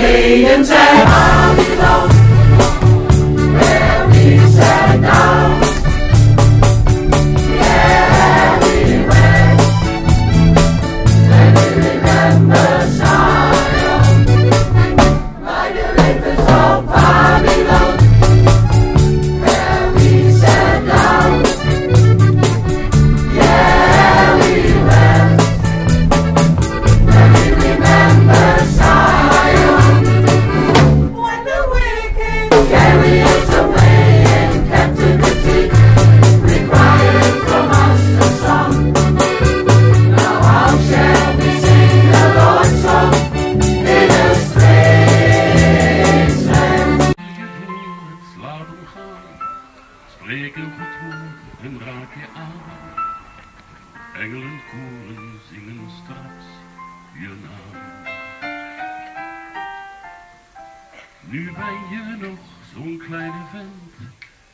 Canadians and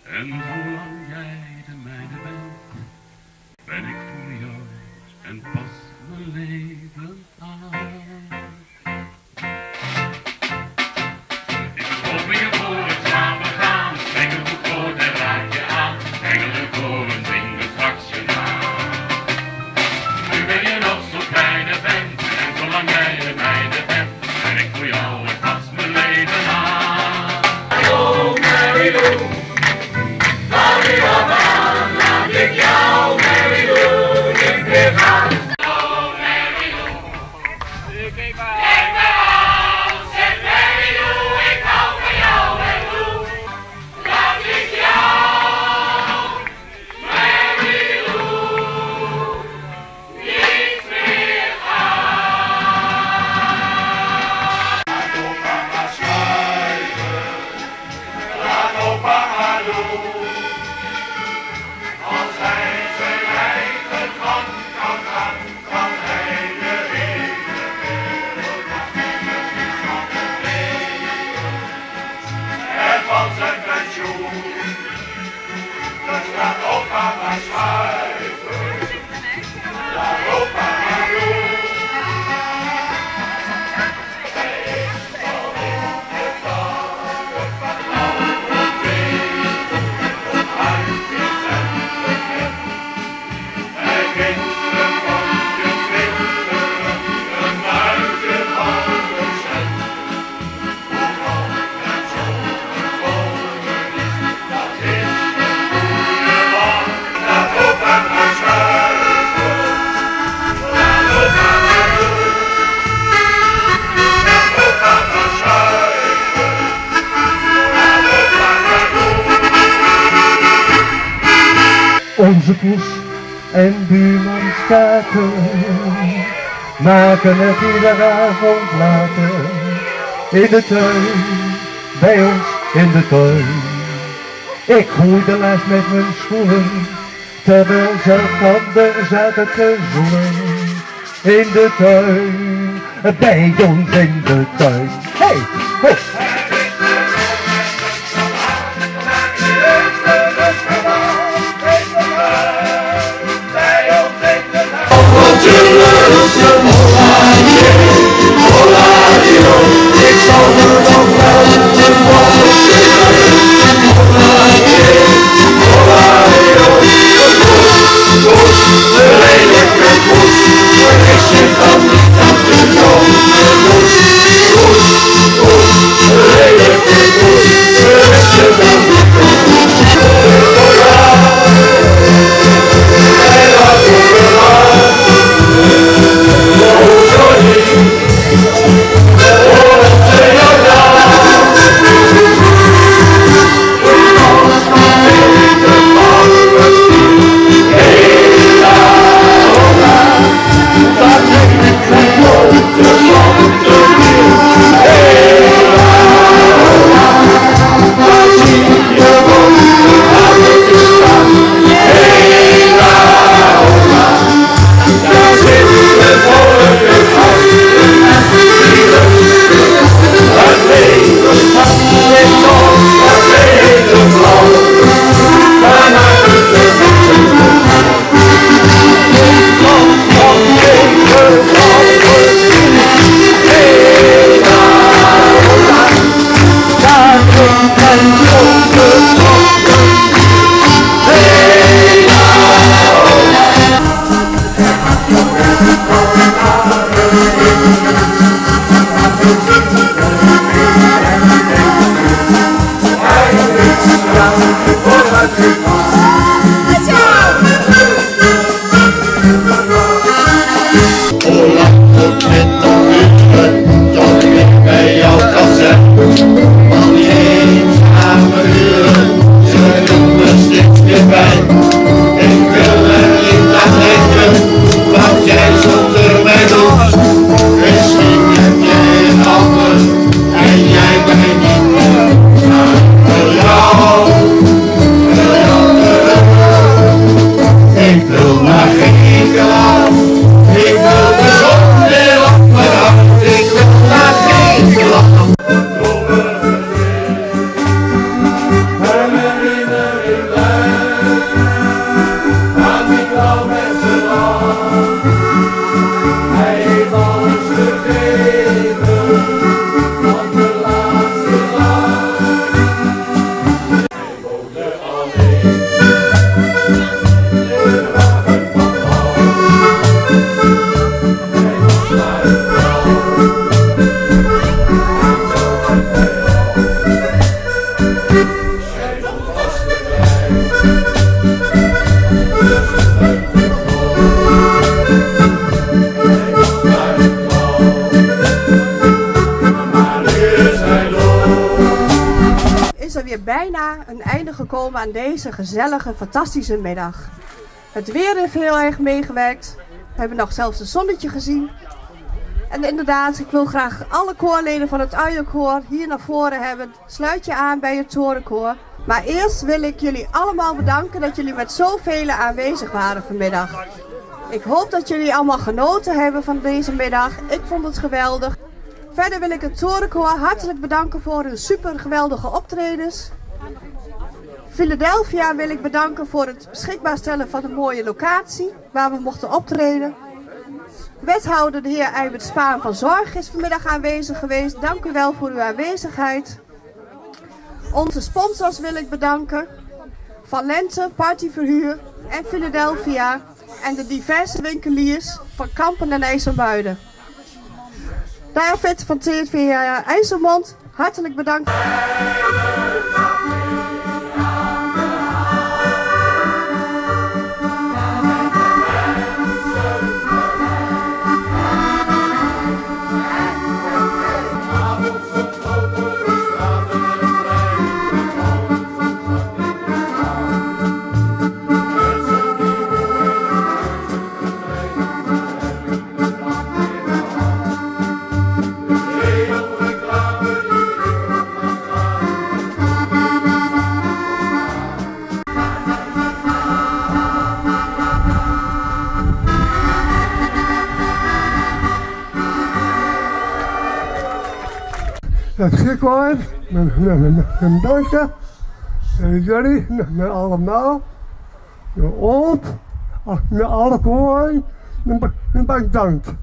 en zolang jij de mijne bent, ben ik voor jou en pas mijn leven aan. buurtjes en buurmanskaken maken het iedere avond later in de tuin, bij ons in de tuin. Ik groei de lijst met mijn schoenen, terwijl zelf anders zaten te zoenen. In de tuin, bij ons in de tuin. Hey! Bijna een einde gekomen aan deze gezellige, fantastische middag. Het weer heeft heel erg meegewerkt. We hebben nog zelfs een zonnetje gezien. En inderdaad, ik wil graag alle koorleden van het Uilenkoor hier naar voren hebben. Sluit je aan bij het Torenkoor. Maar eerst wil ik jullie allemaal bedanken dat jullie met zoveel aanwezig waren vanmiddag. Ik hoop dat jullie allemaal genoten hebben van deze middag. Ik vond het geweldig. Verder wil ik het Torenkoor hartelijk bedanken voor hun super geweldige optredens. Philadelphia wil ik bedanken voor het beschikbaar stellen van een mooie locatie waar we mochten optreden. Wethouder de heer Eibert Spaan van Zorg is vanmiddag aanwezig geweest. Dank u wel voor uw aanwezigheid. Onze sponsors wil ik bedanken. Van Lente, Partyverhuur en Philadelphia. En de diverse winkeliers van Kampen en IJsselmuiden. David van TV IJsselmond, hartelijk bedankt. Het ziekenhuis, met, met. En jullie, met, allemaal. De op, met alle met, met bedankt.